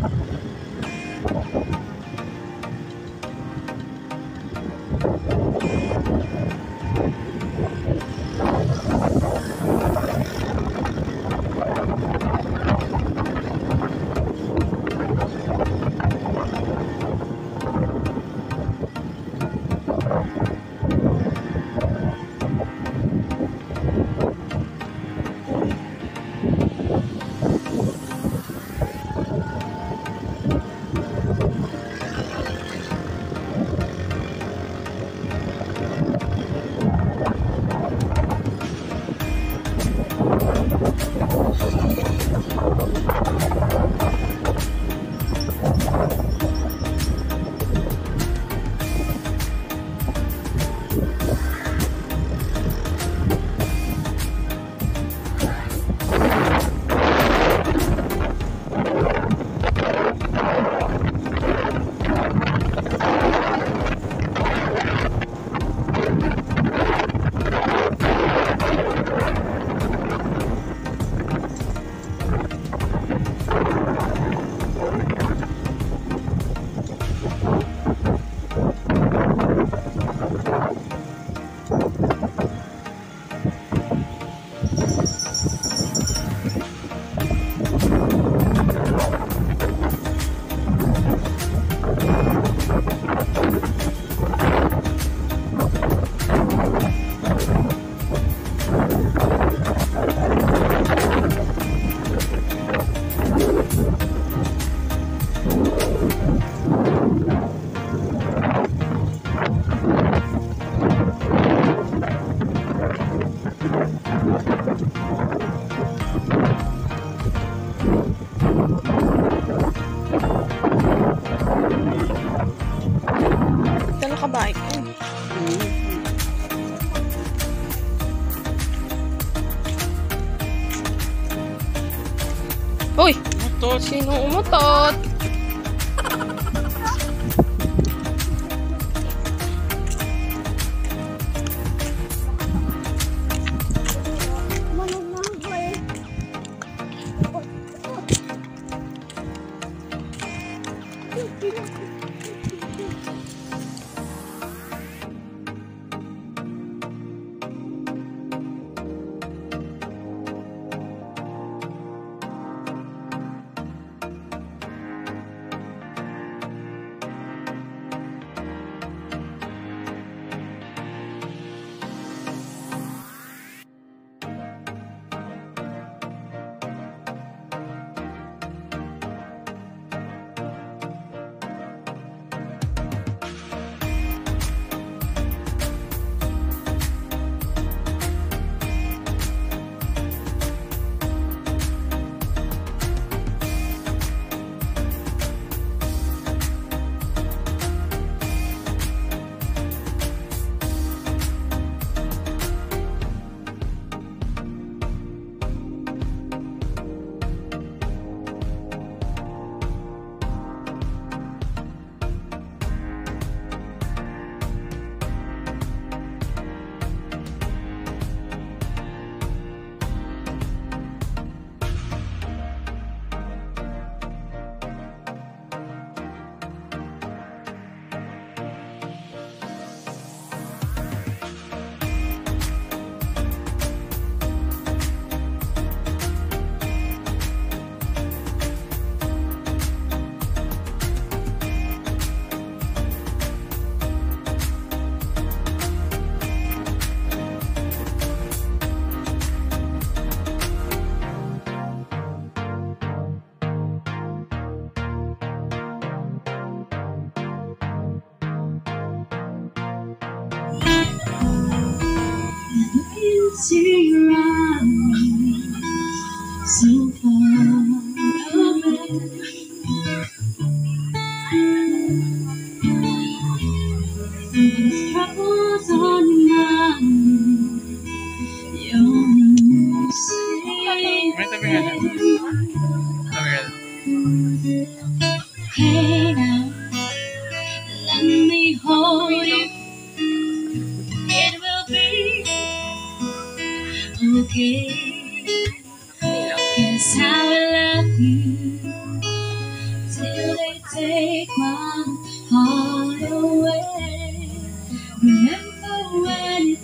Uy! しのおた umutot? into your eyes, so far away. Troubles on your mind, you're saying, okay. Cause I will you till they take my heart away. Remember when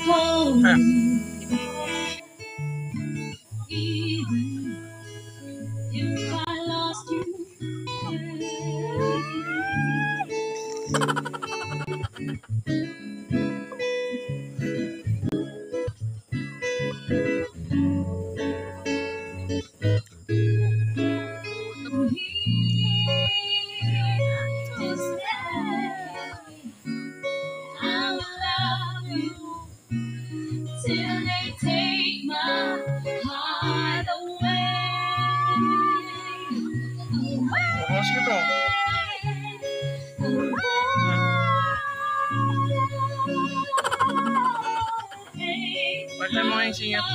Palitan mo nga yung.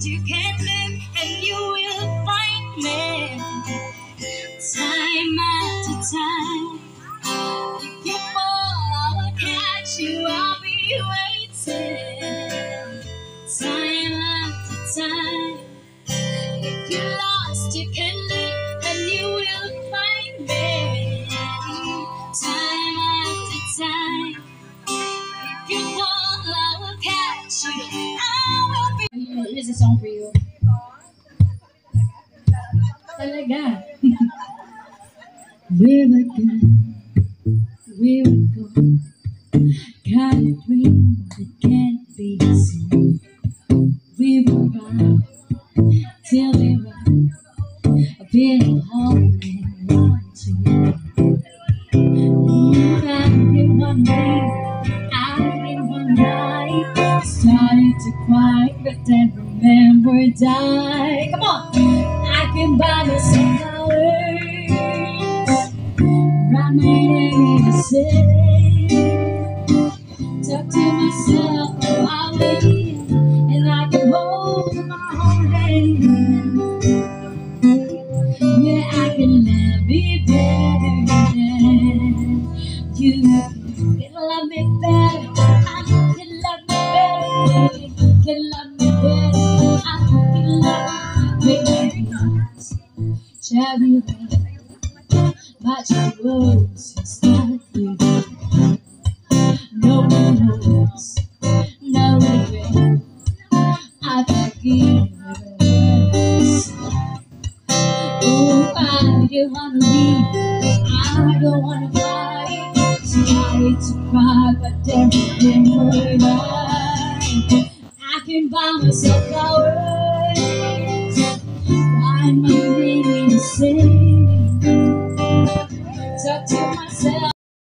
You can and you will find me time after time. We were good. We were good. Got a dream that can't be seen. We were right till we were a bit and watching. I did one thing, I did one night. Started to cry, but then remembered I. Come on, I can buy me in the. Talk to myself, oh, I will, and I can hold my own hand. Yeah, I can love me better you can love me better. I can love me better. You can love me better. I can love me better. Cherry red, my cherry Started to cry, but then remembered I. I can buy myself flowers. Write my. Talk to